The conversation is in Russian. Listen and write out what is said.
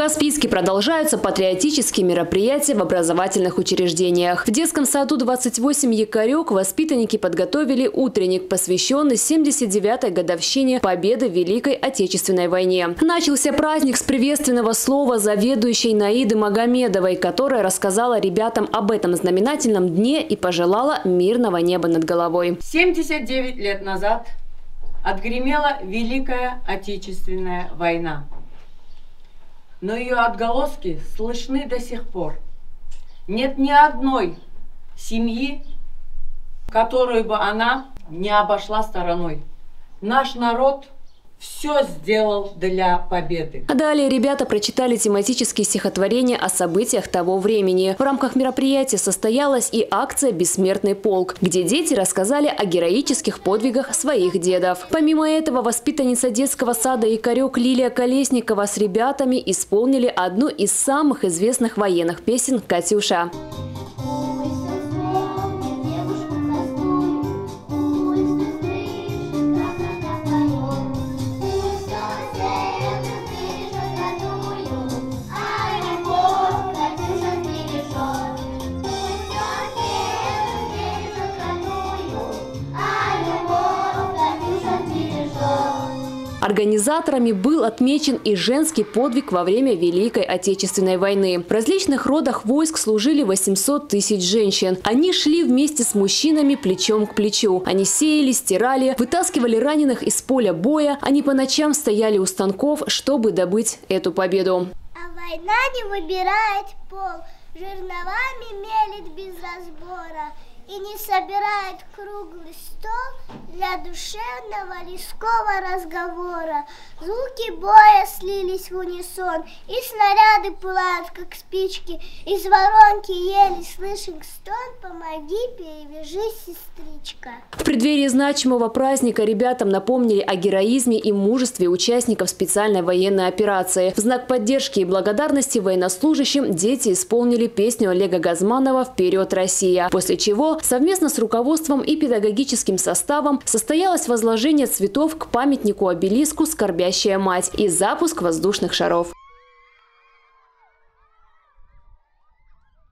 Каспийске продолжаются патриотические мероприятия в образовательных учреждениях. В детском саду 28 «Якорек» воспитанники подготовили утренник, посвященный 79-й годовщине победы в Великой Отечественной войне. Начался праздник с приветственного слова заведующей Наиды Магомедовой, которая рассказала ребятам об этом знаменательном дне и пожелала мирного неба над головой. 79 лет назад отгремела Великая Отечественная война но ее отголоски слышны до сих пор. Нет ни одной семьи, которую бы она не обошла стороной. Наш народ – все сделал для победы. А далее ребята прочитали тематические стихотворения о событиях того времени. В рамках мероприятия состоялась и акция «Бессмертный полк», где дети рассказали о героических подвигах своих дедов. Помимо этого, воспитанница детского сада «Икорек» Лилия Колесникова с ребятами исполнили одну из самых известных военных песен «Катюша». Организаторами был отмечен и женский подвиг во время Великой Отечественной войны. В различных родах войск служили 800 тысяч женщин. Они шли вместе с мужчинами плечом к плечу. Они сеяли, стирали, вытаскивали раненых из поля боя. Они по ночам стояли у станков, чтобы добыть эту победу. А война не выбирает пол, жерновами мелит без разбора и не собирает круглый стол для душевного лескового разговора. Звуки боя слились в унисон, и снаряды пылают, как спички, из воронки еле слышен стон «Помоги, перевяжи, сестричка». В преддверии значимого праздника ребятам напомнили о героизме и мужестве участников специальной военной операции. В знак поддержки и благодарности военнослужащим дети исполнили песню Олега Газманова «Вперед, Россия», после чего совместно с руководством и педагогическим составом состоялось возложение цветов к памятнику обелиску «Скорбящая мать» и запуск воздушных шаров.